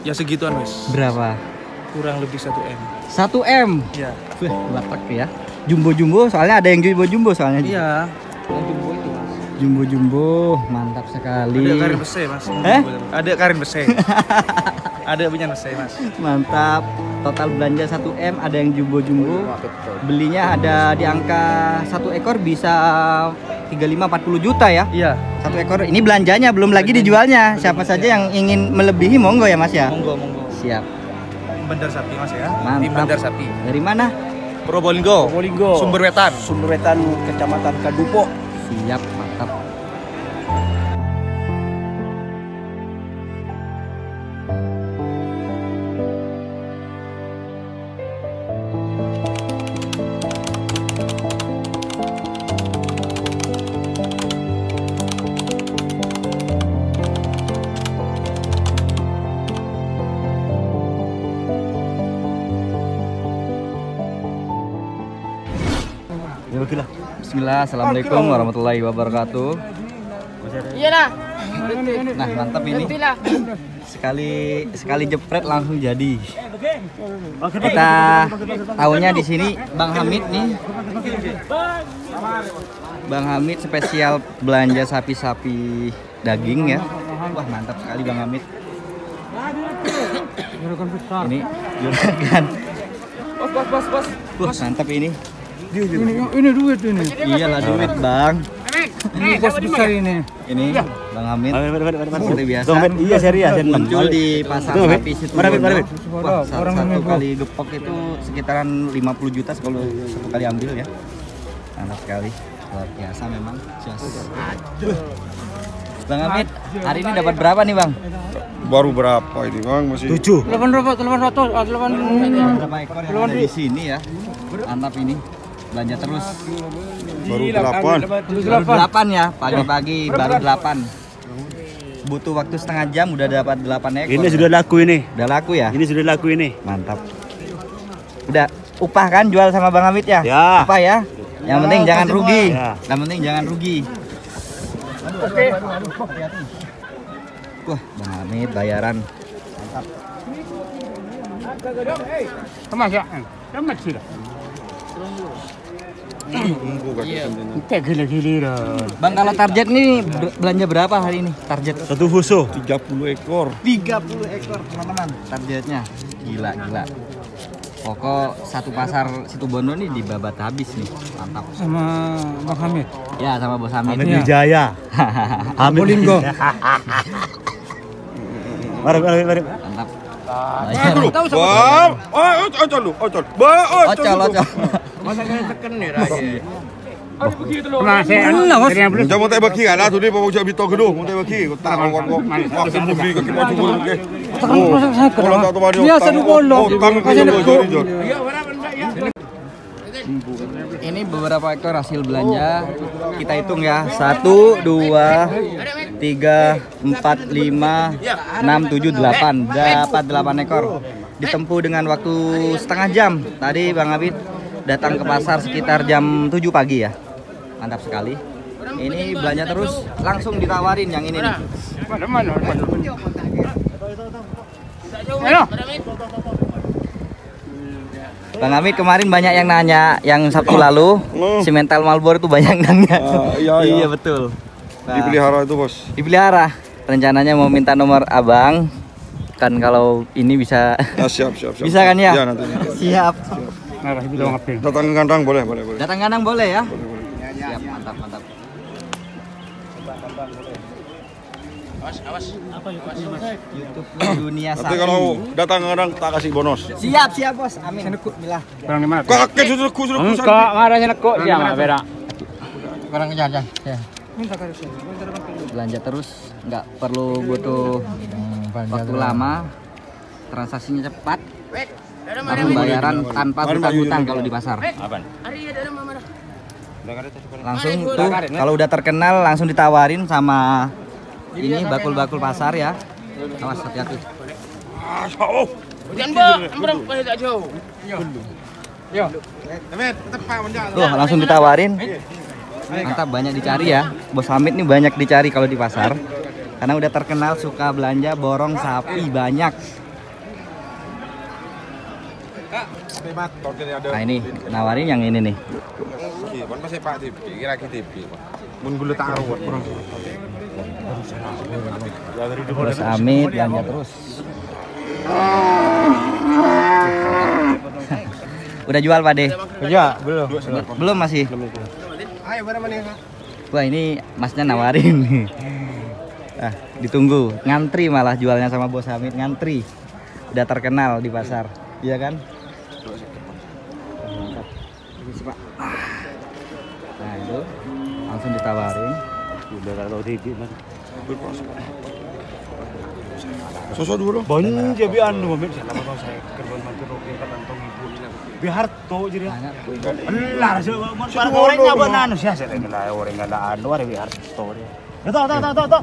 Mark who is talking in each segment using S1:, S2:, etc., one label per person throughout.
S1: Ya segituan wis.
S2: Berapa?
S1: Kurang lebih 1 M.
S2: 1 M.
S1: Iya.
S2: Wah, lapak ya. Jumbo-jumbo soalnya ada yang jumbo-jumbo soalnya.
S1: Iya. Yang jumbo itu mas.
S2: Jumbo-jumbo, mantap sekali.
S1: Ada karin besi mas.
S2: Eh?
S1: Ada karin besi. ada punya besi mas.
S2: Mantap. Total belanja 1 M, ada yang jumbo-jumbo. Belinya ada di angka satu ekor bisa 35 40 juta ya.
S1: Iya.
S2: Satu ekor. Ini belanjanya belum lagi dijualnya. Siapa saja yang ingin melebihi monggo ya Mas ya.
S1: Monggo monggo.
S2: Siap.
S1: Bandar sapi mas ya.
S2: Mantap.
S1: Bandar sapi.
S2: Dari mana?
S1: Probolinggo.
S3: Probolinggo.
S1: Sumber Wetan.
S3: Sumber Wetan Kecamatan Kadupo.
S2: Siap, mantap. Bismillah, Assalamualaikum warahmatullahi wabarakatuh.
S4: Iya lah.
S2: Nah, mantap ini. Sekali sekali jepret langsung jadi. Kita tahunya di sini Bang Hamid nih. Bang Hamid spesial belanja sapi-sapi daging ya. Wah, mantap sekali Bang Hamid. Ini juragan.
S1: Bos bos bos bos.
S2: Wah, mantap ini.
S5: Ini duit ini.
S2: Iyalah duit, Bang.
S5: Ini bos besar ini.
S2: Ini Bang Hamid. Seperti biasa.
S3: Iya seri ya, seri.
S2: muncul di pasar sapi situ sa- satu kali gepok itu sekitaran 50 juta kalau satu kali ambil ya mantap sekali luar biasa memang Jos. Bang Hamid hari ini dapat berapa nih Bang?
S6: Baru berapa ini bang? Masih
S3: Tujuh.
S5: Delapan ratus, delapan ratus, ah, delapan.
S2: Berapa ekor yang ada di sini ya mantap ini belanja terus
S6: baru delapan.
S2: baru delapan ya pagi-pagi baru delapan butuh waktu setengah jam udah dapat delapan ekor
S3: Ini sudah laku ini.
S2: udah laku ya
S3: Ini sudah laku ini.
S2: Mantap. Udah upah kan jual sama Bang Hamid ya?
S3: Ya.
S2: Upah ya. Yang penting jangan rugi.
S3: Ya.
S2: Yang penting jangan rugi. Oke. Wah, Bang Hamid bayaran.
S5: Sama ya. Sama sih Kita gila-gila.
S2: Bang kalau target nih ber- belanja berapa hari ini? Target
S3: Satu fuso.
S6: 30 ekor.
S2: 30 ekor teman-teman. Targetnya gila gila. Pokok satu pasar situ Bondo nih dibabat habis nih. Mantap.
S5: Sama Bang Hamid.
S2: Ya sama Bos Hamid.
S3: Hamid
S5: Iya.
S3: Wijaya. Hamid
S5: Bolinggo.
S3: Mari, mari, mari.
S2: Mantap.
S6: Lu. Bang, oh, ocol lu, ocol. Ba,
S2: Ocol
S6: mau tak lah tu ni bawa ucap gedung, mau tak. Kau tak kau kau. Kaki kalau tak.
S5: Biasa.
S6: Oh, kau jauh.
S2: Ini beberapa ekor hasil belanja. Kita hitung ya. Satu, dua, tiga, empat, lima, enam, tujuh, delapan. Dapat delapan ekor. Ditempuh dengan waktu setengah jam. Tadi Bang Abid datang ke pasar sekitar jam 7 pagi ya. Mantap sekali. Ini belanja terus langsung ditawarin yang ini nih. Bang Hamid kemarin banyak yang nanya yang Sabtu lalu
S6: Oh.
S2: si mental Malboro itu banyak yang nanya.
S6: Ah, iya, iya.
S2: iya betul. Nah,
S6: Dipelihara itu bos.
S2: dipelihara. Rencananya mau minta nomor abang. Kan kalau ini bisa
S6: Ya, siap siap siap.
S2: bisa kan ya?
S6: Ya nanti. nanti.
S2: Siap.
S5: Nah, kasih bilang apa?
S6: Datang ke kandang boleh boleh boleh.
S2: Datang kandang boleh ya? Siap, mantap, mantap. YouTube dunia
S6: Nanti
S2: sapi.
S6: kalau datang ke kandang tak kasih bonus.
S2: Siap, siap bos. Amin. Bismillah.
S5: Kurang di mana?
S6: Kakek sudah ku sudah ku.
S5: Enggak, ngaranya nekuk dia mah beda.
S2: Kurang kejar, Jan. Ya. Belanja terus, nggak perlu butuh waktu lama. Transaksinya cepat. Langsung bayaran tanpa hutang-hutang kalau di pasar. Langsung tuh kalau udah terkenal langsung ditawarin sama ini bakul-bakul pasar ya. Awas hati-hati. Tuh langsung ditawarin. Mantap banyak dicari ya. Bos Hamid nih banyak dicari kalau di pasar. Karena udah terkenal suka belanja borong sapi banyak. Nah ini nawarin yang ini nih.
S5: Kurang.
S2: Terus Amit belanja terus. Udah jual Pak De?
S3: Ya, belum.
S2: Belum masih? Wah ini masnya nawarin nih. Ah, ditunggu. Ngantri malah jualnya sama Bos Hamid ngantri. Udah terkenal di pasar. Iya kan? Nah itu langsung ditawarin.
S3: Udah TV man.
S6: Sosok dulu.
S3: Banyak jadi anu mamit saya lama tahu saya kerban mantu ibu. Biar to jadi. Allah sih para orang nyaban anu sih saya nggak orang nggak anu ada biar story. Ya tahu tahu tahu tahu.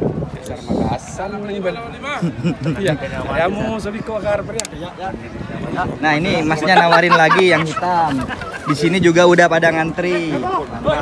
S2: Nah ini masnya nawarin lagi yang hitam. Di sini juga udah pada ngantri.
S6: Pola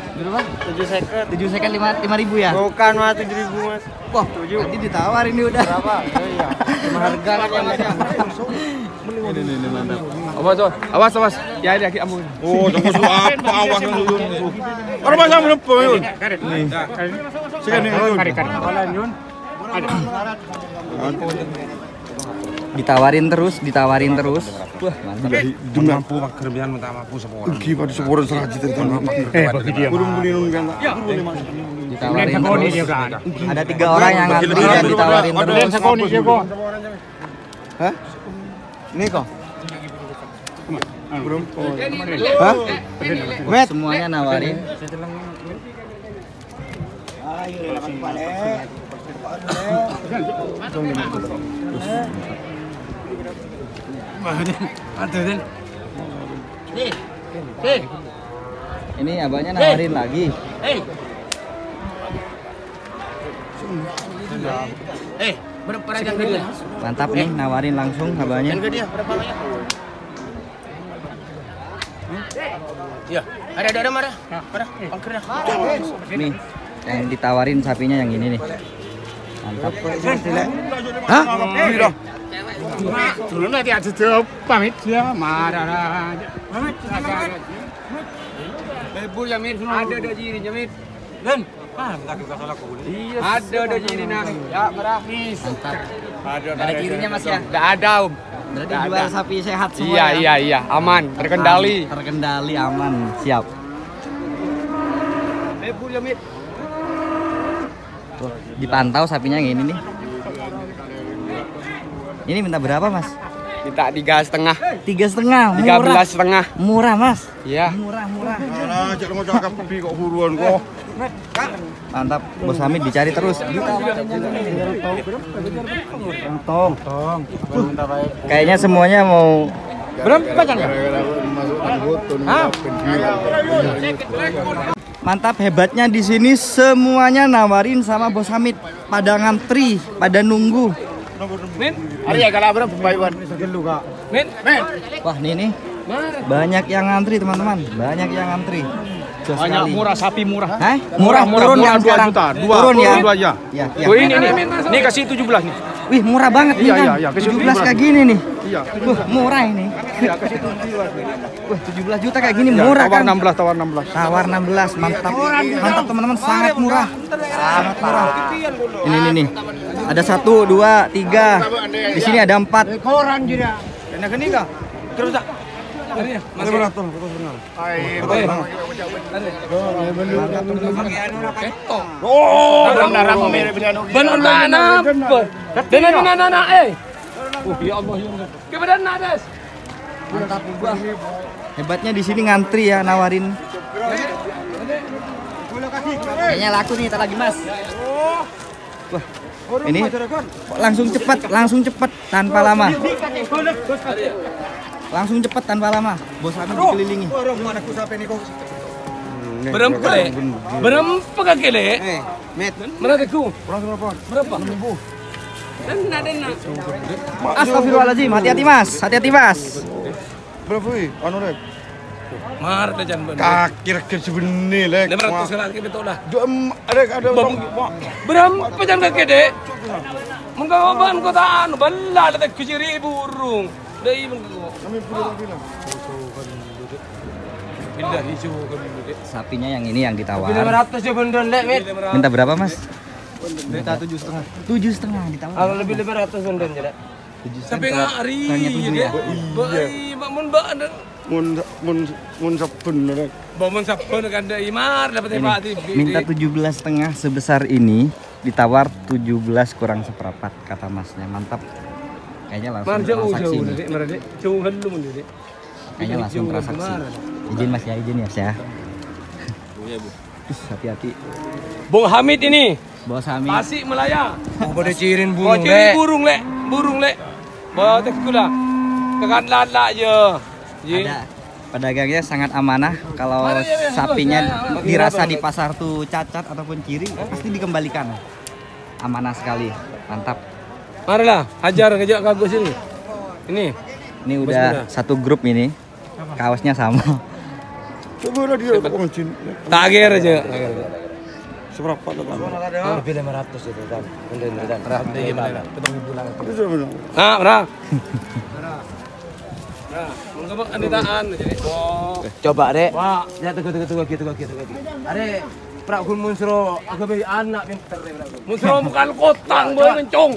S2: Berapa? 7 second 7 second 5, 5 ribu ya?
S5: Bukan mas, tujuh ribu mas.
S2: Wah, tadi ditawarin nih udah
S5: Berapa? Iya. Harga kan yang masnya.
S1: Awas, awas, awas, awas. Ya, ya, kamu.
S6: Oh, jangan su apa awas kan dulu. Orang masa belum pun. Sekian nih.
S5: Kari kari. Kalian Yun. Ada.
S2: Ditawarin terus, ditawarin terus. Wah, mantap.
S6: Demi mampu minta mampu orang serah jitu tahun
S5: Eh, bagi dia.
S6: Kurang beli nung kan.
S2: Ditawarin terus.
S5: Kan.
S2: Ada tiga orang yang ngantri dan ditawarin terus
S5: dia kok.
S3: Ini kok.
S5: Hah?
S2: Semuanya nawarin.
S4: Nih. Nih.
S2: Ini abahnya nawarin lagi
S4: Eh. Eh, berapa ke dia?
S2: Mantap nih, nawarin langsung abahnya
S4: Yang ke dia berapa banyak? Ya, ada ada ada marah. Marah. Angkernya.
S2: Nih, yang ditawarin sapinya yang ini nih Mantap
S5: Hah? Dulu nanti ada tuh pamit ya marah. Ibu Yamir ada ada jiri Yamir. Dan ada ada jiri nah. Ya.
S2: Mantap
S5: Ada
S2: ada kirinya mas ya?
S5: Tidak ada om.
S2: Berarti jual sapi sehat semua
S5: Iya
S2: ya?
S5: iya iya aman terkendali.
S2: Terkendali aman, siap
S5: Ibu Yamir.
S2: Tuh, Dipantau sapinya yang ini nih Ini minta berapa mas?
S5: Minta tiga setengah,
S2: Tiga setengah,
S5: tiga
S2: murah
S5: belas setengah.
S2: Murah mas
S5: Iya.
S2: Murah, murah
S6: Alah, cak ngocok kopi kok buruan kok.
S2: Mantap, Bos Hamid dicari terus.
S3: Tong, tong.
S2: Kayaknya semuanya mau
S5: Berapa kan?
S2: mantap hebatnya di sini semuanya nawarin sama Bos Hamid pada ngantri, pada nunggu.
S5: Ya? Min, min.
S2: Wah, nih nih. Banyak yang ngantri, teman-teman. Banyak yang ngantri.
S5: Banyak
S2: sekali.
S5: murah sapi murah.
S2: Hah? Murah,
S5: murah,
S2: turun
S5: murah,
S2: yang
S5: dua
S2: sekarang.
S5: juta, dua,
S2: turun ya.
S5: dua aja.
S2: Ya, ya.
S5: Tuh ini nih, ini kasih 17 nih.
S2: Wih, murah banget nih
S5: Iya,
S2: kan.
S5: iya, iya, kasih
S2: 17 kayak
S5: 17.
S2: gini nih.
S5: Iya.
S2: Wah, murah ini.
S5: Iya, kasih 17 nih.
S2: Wah, 17 juta kayak gini murah
S5: tawar
S2: kan.
S5: 16, tawar 16.
S2: Tawar 16, mantap. Mantap teman-teman, sangat murah. Sangat murah. Ini nih nih. Ada satu, dua, tiga. Di sini ada empat.
S5: Koran juga.
S2: Enak ini kah? Terus tak?
S5: Banana apa? Dengan banana eh. Oh, ya Allah ya Allah. Kemudian nades.
S2: Mantap gua. Hebatnya di sini ngantri ya nawarin. Kayaknya laku nih, tak lagi mas. Wah, ini kok langsung cepat, langsung cepat tanpa lama. Langsung cepat tanpa lama. Bos kami dikelilingi.
S5: Berapa le? Berapa kaki le? Berapa ku? Berapa?
S2: Astagfirullahaladzim, hati-hati mas, hati-hati mas.
S6: Berapa wih? Anu rek.
S5: Mar le jangan benar.
S6: Kaki rek sebenarnya lek.
S5: Lima ratus kali betul lah.
S6: Dua rek ada
S5: dek? Mengkawan kota anu ada keciri burung. Mengkawan.
S6: Kami puluh lagi lah.
S5: Bila hijau kami dek.
S2: Sapinya yang ini yang ditawar.
S4: ya.
S2: Minta berapa mas? Minta tujuh setengah. Tujuh setengah ditawar.
S4: Kalau lebih lebih ratus beneran jadi.
S5: Sampai ngari.
S2: Tujuh ya?
S5: Baik, bangun ada.
S6: Mun mun mun saben rek.
S5: Bangun sabar kan dari mar dapat hebat
S2: minta tujuh belas setengah sebesar ini ditawar 17 kurang seperempat kata masnya mantap kayaknya langsung
S5: Mar jauh
S2: transaksi
S5: jauh
S2: nih.
S5: dek, mar dek. Jauh dek.
S2: kayaknya langsung
S5: Jauh
S2: transaksi izin mas ya izin ya mas ya Ih, hati-hati
S5: Bung Hamid ini
S2: bos kami
S5: Tasik Melaya.
S4: Oh, pada cirin burung lek.
S5: burung lek, burung lek. Bawa tek kula. Tekan lala je.
S2: Ada pedagangnya sangat amanah kalau
S5: ya, ya,
S2: sapinya
S5: ya.
S2: dirasa di pasar tuh cacat ataupun ciri pasti dikembalikan amanah sekali mantap
S5: Marilah, hajar ngejak kagak sini. Ini.
S2: ini udah satu grup ini kaosnya sama
S6: Coba lah dia pengcin.
S5: Tager aja.
S6: Seberapa lah kan?
S4: Lebih lima ratus itu kan. Beneran beneran.
S6: Itu sebenarnya.
S5: Nah, berapa? Nah, mengapa anitaan jadi. Oh.
S4: Coba dek.
S5: Wah,
S4: Ya tunggu tunggu tunggu tunggu tunggu tunggu. Are prak kun munsro aku be anak pinter deh prak.
S5: musro mukan kotang boy mencong.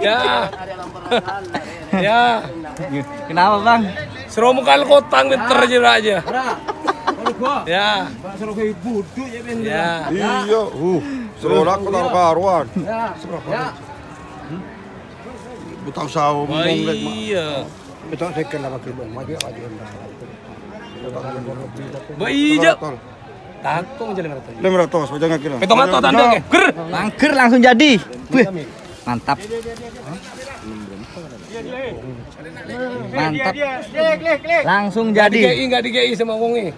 S5: Ya. ya.
S2: kenapa bang
S5: mukan kotang pinter aja aja. Ya.
S4: suruh kayak bodoh ya ben.
S5: Ya.
S6: Iya, uh, kau taruh karuan.
S4: Ya. Ya.
S6: Butang sawo
S5: Oh,
S6: mong lek.
S5: iya.
S6: Pakai maju.
S5: Iya. Takung aja
S6: macam.
S5: Petong tanda ke? Ger.
S2: Langker langsung jadi. Wih, mantap. Mantap. Langsung
S5: Jadi
S2: jadi.
S5: GI enggak di GI sama wonge.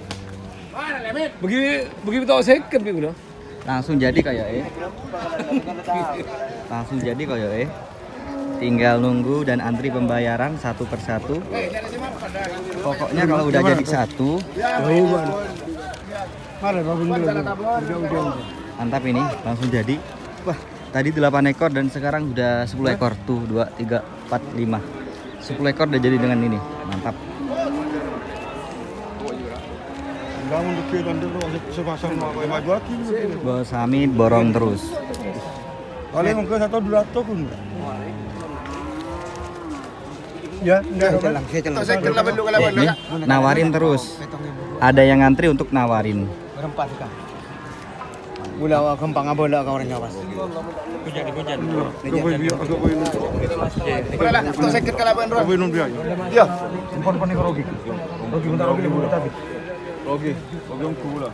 S5: Begi begi tahu second gitu loh.
S2: Langsung jadi kayak eh. Langsung jadi kayak eh. Tinggal nunggu dan antri pembayaran satu persatu. Pokoknya kalau udah jadi satu, mantap ini langsung jadi. Wah, tadi 8 ekor dan sekarang udah 10 ekor. Tuh 2 3 4 5. 10 ekor udah jadi dengan ini. Mantap.
S6: Bangun dikit dan dulu sepasang mau maju lagi.
S2: Bos Hamid borong terus.
S6: Kali mungkin satu dua pun. Ya,
S2: nawarin terus. Ada yang ngantri untuk nawarin.
S4: Berempat kan. Bula wa kempang abola ka orang Jawa.
S6: Agak boleh biar, agak boleh. Boleh nombor aja. Ya. Empat empat nih rogi. Rogi bentar rogi boleh tadi. Rogi om kula.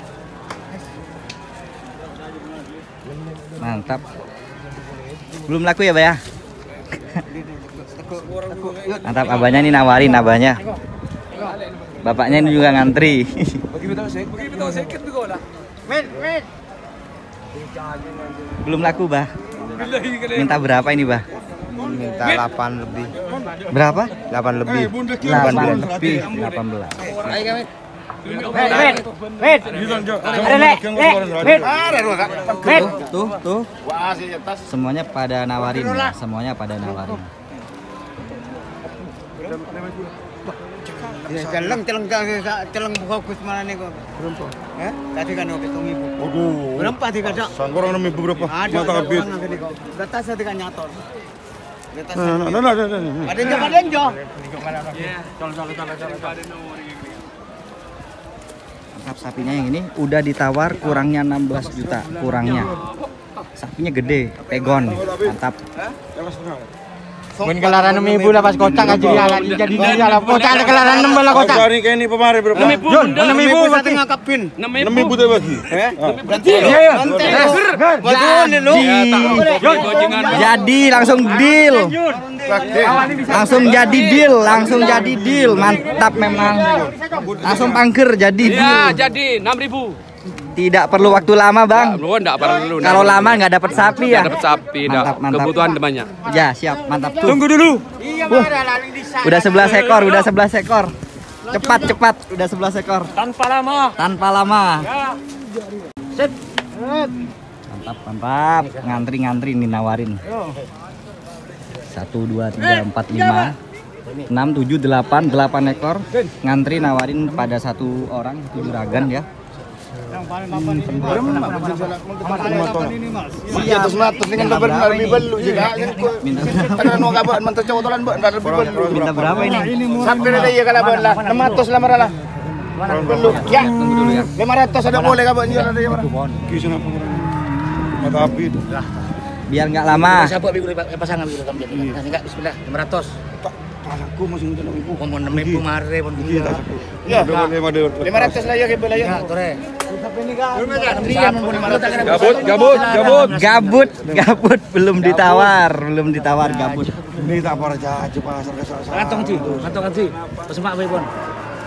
S2: Mantap. Belum laku ya, Pak ya? Mantap, abahnya ini nawarin abahnya. Bapaknya ini juga ngantri. Belum laku, Bah. Minta berapa ini, Bah?
S4: Minta 8 lebih.
S2: Berapa?
S4: 8 lebih.
S2: 8 lebih 18. Tuh, tuh. Semuanya pada nawarin, ya. semuanya pada nawarin.
S4: Celeng celeng celeng fokus mana nih kok. Berapa? Eh? Tadi kan oke tong ibu.
S6: Aduh.
S4: Berapa tiga dak?
S6: Orang mata habis.
S4: Batas tadi kan nyator.
S6: Nah, nah, nah, nah, nah, nah.
S4: Ada yang ada yang jo.
S2: Mantap sapinya yang ini udah ditawar kurangnya 16 juta, kurangnya. Sapinya gede, pegon. Mantap.
S4: Main kelaran enam ibu lah pas kocak aja dia lah jadi dia lah kocak ada kelaran enam lah
S6: cari kayak ini pemari berapa?
S5: Enam ibu,
S4: Jun,
S5: benda.
S4: enam ibu berarti ngakapin.
S5: Enam
S6: Enam
S5: ibu.
S6: tu bagi.
S4: Iya iya. Betul lu.
S2: Jadi langsung deal. Langsung jadi deal, langsung jadi deal. Mantap memang. Langsung pangker jadi
S5: Ya,
S2: deal.
S5: jadi enam ribu.
S2: Tidak perlu waktu lama, Bang.
S5: Lu enggak perlu.
S2: Kalau lama nggak dapat sapi ya.
S5: dapat sapi, dah.
S2: Mantap, mantap.
S5: Kebutuhan banyak.
S2: Ya, siap. Mantap tuh. Tunggu dulu. Udah 11 ekor, udah 11 ekor. Cepat, cepat. Udah 11 ekor.
S5: Tanpa lama.
S2: Tanpa lama. Mantap, mantap. Ngantri-ngantri nih nawarin. Satu, dua, tiga, empat, lima, enam, tujuh, delapan, delapan ekor. Ngantri nawarin pada satu orang, satu juragan ya.
S6: Iya terus natus dengan lebar lebih belu juga.
S2: Minta,
S6: Ada nu kabar mantu cowok tolan buat lebih belu.
S2: minta berapa ini?
S6: Sampai ada iya kalau buat lah. 600 lah marah lah. Belu. Ya.
S2: Tunggu dulu ya.
S6: 500 ada boleh kabar jual ada ya marah. Kisah apa? Mata api.
S2: Biar nggak lama.
S7: Siapa pasangan bikul kamu jadi. Enggak bismillah 500.
S6: Aku masih ngutan ibu.
S7: Mau 6 ribu mare pun gitu.
S6: Ya, lima. 500 lah ya ke bela ya.
S7: Tore.
S5: Gabut, gabut, gabut.
S2: Gabut, gabut belum ditawar, belum ditawar gabut.
S6: Ini tak para jahat pasar ke sana.
S7: Kantong ci, kantong. Pesemak pon.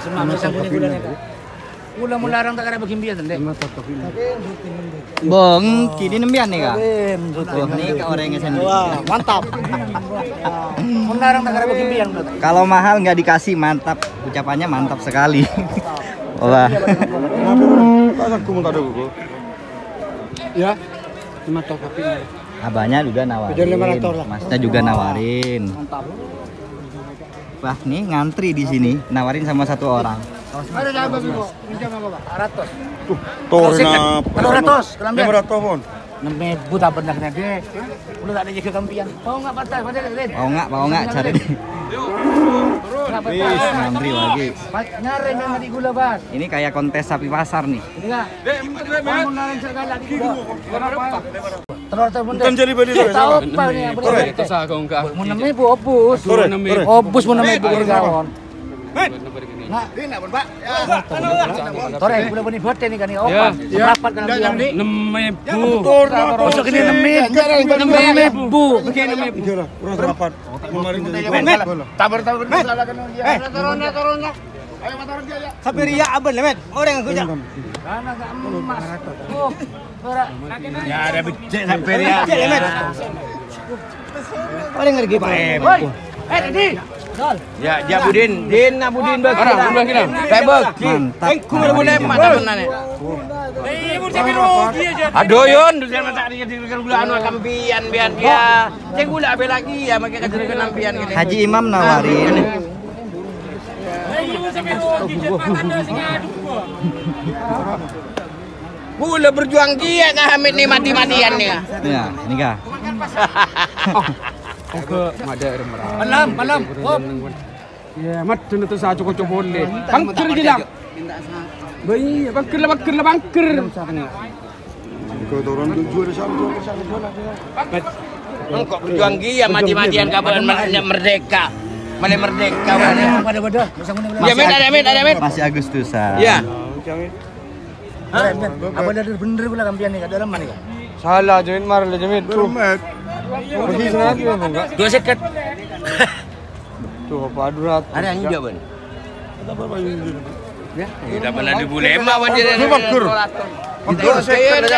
S7: Semak bisa punya gula nih. Gula mularang tak ada bagi biar tende.
S2: Bong, kini nembian nih kak. Wah, nih kak orangnya sendiri.
S7: Mantap. Mularang tak ada bagi biar.
S2: Kalau mahal nggak dikasih mantap, ucapannya mantap sekali. Wah,
S6: Pasar aku minta ada gua.
S2: abahnya juga nawarin, masnya juga nawarin. Wah, nih ngantri di sini, nawarin sama satu orang.
S6: Tuh, na.
S7: Kalau ratus, kelambian.
S6: 500 pun.
S7: Nembe buta. Udah tak ada jaga kampian. Oh enggak patah.
S2: Mau nggak, mau nggak cari deh. Wis, ngantri lagi.
S7: Gula bas.
S2: Ini kayak kontes sapi pasar nih.
S7: Enggak. Mau segala di. Telur telur benda.
S6: Jadi beli.
S7: Tahu apa nih?
S5: Tore, kesah kau enggak.
S7: Mau nemu ibu opus.
S6: Tore,
S5: Enam
S6: tore.
S7: Opus mau nemu ibu kawan. Tore, boleh bani buat ni kan ni. Oh,
S5: Ya.
S7: berapa kan ini.
S5: Begini.
S6: Iya kurang rapat. Kemarin.
S3: Tabar kan
S4: abang lemet. Orang.
S7: Karena emas. Oh, berak.
S3: Ya ada becek sampai dia.
S4: lemet. Orang pak.
S7: Eh Dedi.
S4: Ya, ya Budin. Din Abudin bagi.
S5: Orang, bulan kita.
S4: Saya bagi.
S2: Mantap.
S4: Eh, ku boleh mak tak pernah ni. Aduh yon, dia nak dia di gula anu kampian biar dia. Cek gula habis lagi ya makai kerja dengan kampian gini.
S2: Haji Imam nawarin.
S4: Gula berjuang dia kan Hamid ni mati-matian ni.
S2: Ya, ini kak.
S7: Malam, malam. Oh,
S5: Ya, mat tu tu saya cukup cukup boleh. Bangker je lah. Baik, bangker lah, bangker lah, bangker.
S6: Kau turun tujuh ada sama jual sama jual.
S4: Engkau berjuang dia mati-matian kabar merdeka. Mana merdeka mana.
S7: pada pada.
S4: Ya, ada ada.
S2: Masih Agustusan.
S4: Ya.
S7: Apa ada bener gula kampian ni kat dalam mana?
S5: Salah, Jamit marah lah, Jamit. Pergi sana tu enggak.
S7: Dua seket.
S5: Tu apa adurat.
S4: Ada yang hijau pun. Ya, dah pernah 2005 pun dia.
S6: Bangker.
S4: Bangker. Dia ada